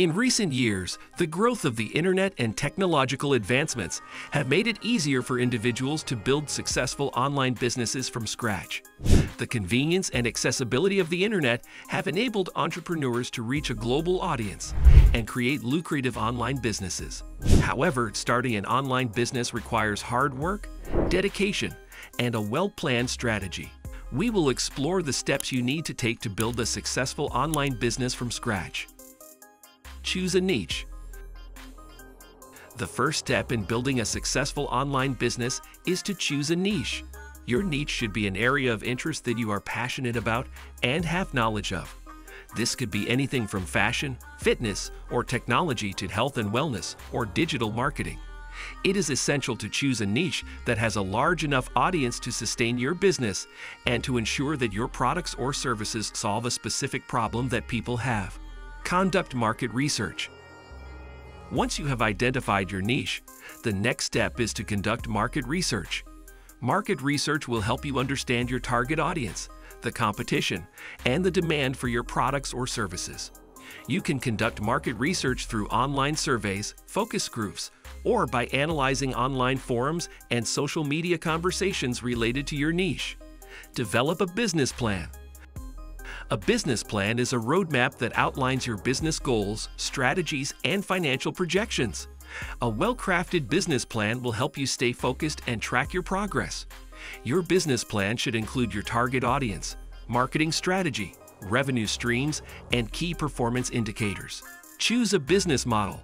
In recent years, the growth of the internet and technological advancements have made it easier for individuals to build successful online businesses from scratch. The convenience and accessibility of the internet have enabled entrepreneurs to reach a global audience and create lucrative online businesses. However, starting an online business requires hard work, dedication, and a well-planned strategy. We will explore the steps you need to take to build a successful online business from scratch. Choose a niche. The first step in building a successful online business is to choose a niche. Your niche should be an area of interest that you are passionate about and have knowledge of. This could be anything from fashion, fitness, or technology to health and wellness or digital marketing. It is essential to choose a niche that has a large enough audience to sustain your business and to ensure that your products or services solve a specific problem that people have. Conduct market research. Once you have identified your niche, the next step is to conduct market research. Market research will help you understand your target audience, the competition, and the demand for your products or services. You can conduct market research through online surveys, focus groups, or by analyzing online forums and social media conversations related to your niche. Develop a business plan. A business plan is a roadmap that outlines your business goals, strategies, and financial projections. A well-crafted business plan will help you stay focused and track your progress. Your business plan should include your target audience, marketing strategy, revenue streams, and key performance indicators. Choose a business model.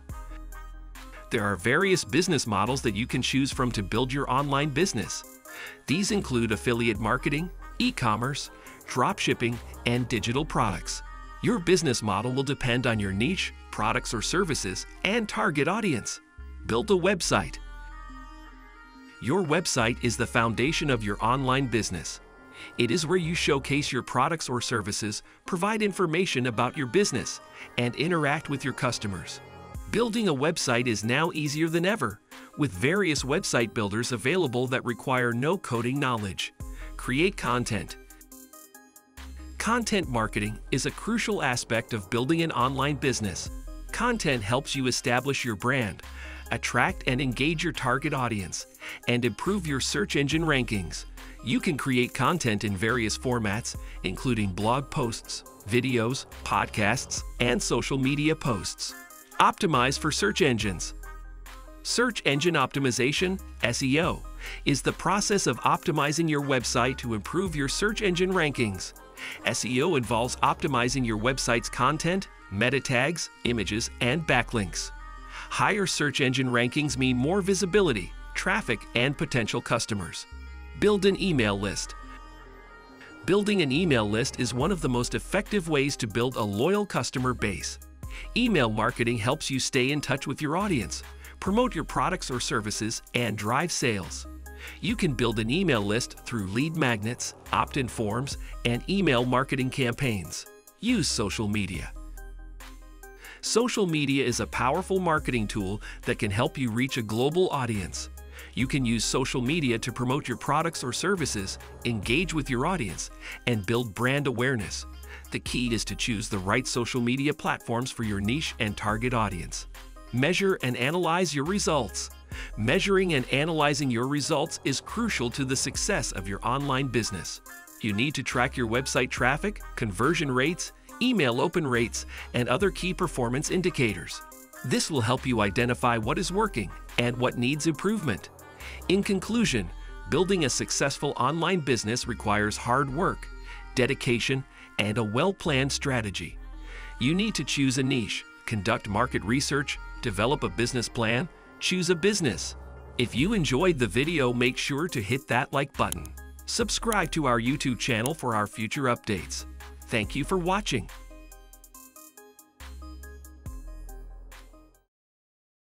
There are various business models that you can choose from to build your online business. These include affiliate marketing, e-commerce, dropshipping, and digital products. Your business model will depend on your niche, products or services, and target audience. Build a website. Your website is the foundation of your online business. It is where you showcase your products or services, provide information about your business, and interact with your customers. Building a website is now easier than ever, with various website builders available that require no coding knowledge. Create content, Content marketing is a crucial aspect of building an online business. Content helps you establish your brand, attract and engage your target audience, and improve your search engine rankings. You can create content in various formats, including blog posts, videos, podcasts, and social media posts. Optimize for search engines. Search engine optimization, SEO, is the process of optimizing your website to improve your search engine rankings. SEO involves optimizing your website's content, meta tags, images, and backlinks. Higher search engine rankings mean more visibility, traffic, and potential customers. Build an email list. Building an email list is one of the most effective ways to build a loyal customer base. Email marketing helps you stay in touch with your audience, promote your products or services, and drive sales. You can build an email list through lead magnets, opt-in forms, and email marketing campaigns. Use social media. Social media is a powerful marketing tool that can help you reach a global audience. You can use social media to promote your products or services, engage with your audience, and build brand awareness. The key is to choose the right social media platforms for your niche and target audience. Measure and analyze your results. Measuring and analyzing your results is crucial to the success of your online business. You need to track your website traffic, conversion rates, email open rates, and other key performance indicators. This will help you identify what is working and what needs improvement. In conclusion, building a successful online business requires hard work, dedication, and a well-planned strategy. You need to choose a niche, conduct market research, develop a business plan, choose a business. If you enjoyed the video, make sure to hit that like button. Subscribe to our YouTube channel for our future updates. Thank you for watching.